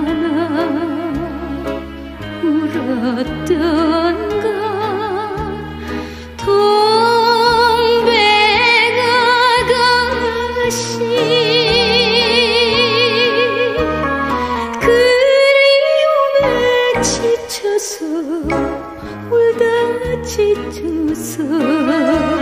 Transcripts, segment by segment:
얼마나 울었던가 동백 아가씨 그리움에 지쳐서 울다 지쳐서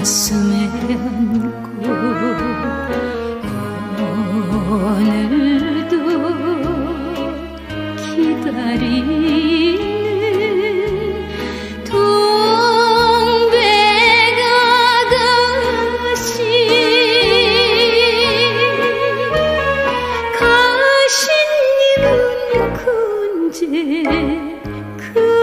가슴에 안고 오늘도 기다리는 동백 아가씨 가신 님은 군제 그